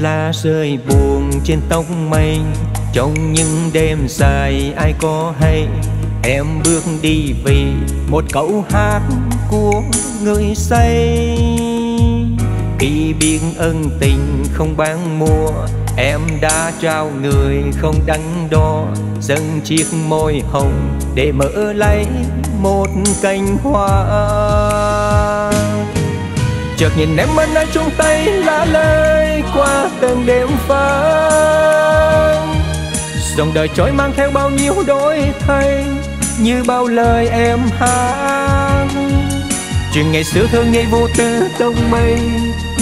lá rơi buồn trên tóc mây. Trong những đêm dài ai có hay, em bước đi vì một câu hát của người say. Khi biết ân tình không bán mua, em đã trao người không đắn đo. Dâng chiếc môi hồng để mở lấy một cành hoa chợt nhìn em bên ai trong tay lá lơi qua từng đêm vắng dòng đời trôi mang theo bao nhiêu đổi thay, như bao lời em hát. Chuyện ngày xưa thương ngày vô tư đông mây,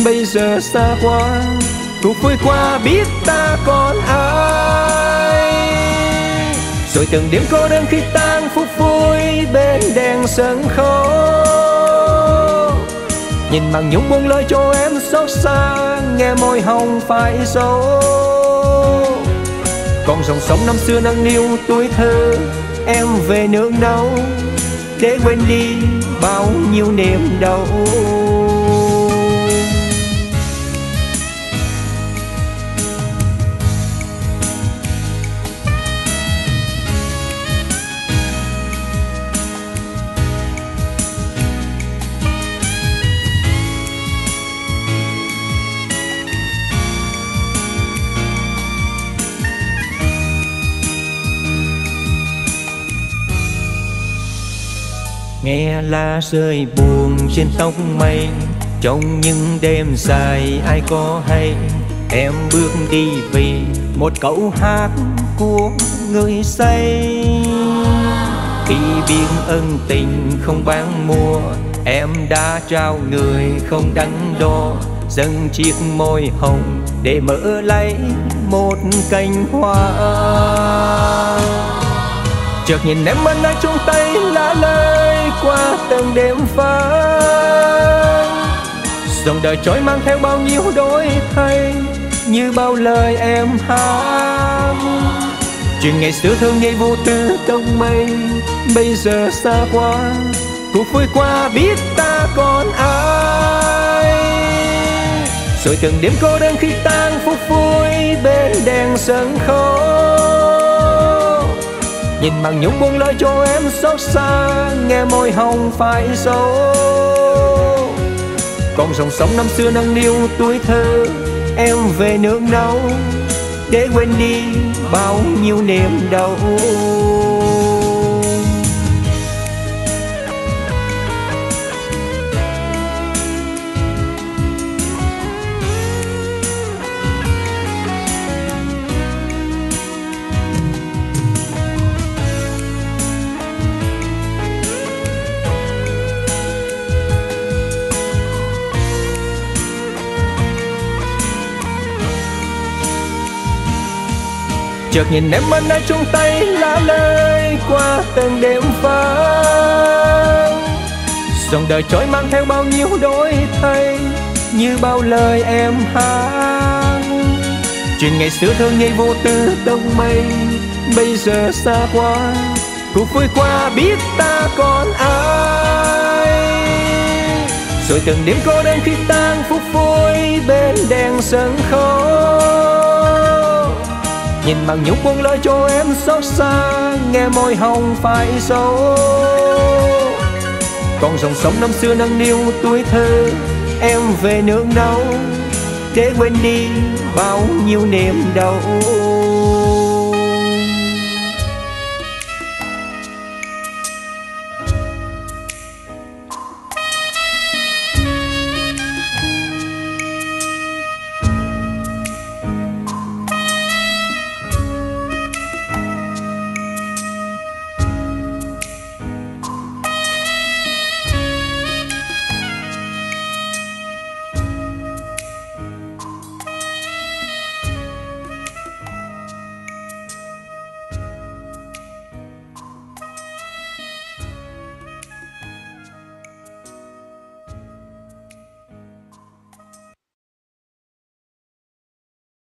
bây giờ xa quá, cuộc vui qua biết ta còn ai. Rồi từng đêm cô đơn khi tan phút vui bên đèn sân khấu nhìn bằng nhung buông lời cho em xót xa, nghe môi hồng phải dấu con dòng sông năm xưa nâng niu tuổi thơ, em về nước đâu để quên đi bao nhiêu niềm đau. Nghe lá rơi buồn trên tóc mây, trong những đêm dài ai có hay. Em bước đi vì một câu hát của người say. Khi biết ân tình không bán mua, em đã trao người không đắn đo. Dâng chiếc môi hồng để mở lấy một cành hoa. Chợt nhìn em bên ai trong tay lá lơi qua từng đêm vắng dòng đời trôi mang theo bao nhiêu đổi thay, như bao lời em hát. Chuyện ngày xưa thương ngây vô tư trong mây, bây giờ xa quá, cuộc vui qua biết ta còn ai. Rồi từng đêm cô đơn khi tan phút vui bên đèn sân khấu nhìn bằng nhung buông lời cho em xót xa, nghe môi hồng phải dấu con dòng sông năm xưa nâng niu tuổi thơ, em về nước nấu, để quên đi bao nhiêu niềm đau. Chợt nhìn em bên ai trong tay lá lơi qua từng đêm vắng dòng đời trôi mang theo bao nhiêu đổi thay, như bao lời em hát. Chuyện ngày xưa thương ngây vô tư đông mây, bây giờ xa quá, cuộc vui qua biết ta còn ai. Rồi từng đêm cô đơn khi tan phút vui bên đèn sân khấu nhìn bằng nhung quân lời cho em xót xa, nghe môi hồng phải dấu Còn dòng sông năm xưa nâng niu tuổi thơ, em về nước đâu để quên đi bao nhiêu niềm đau.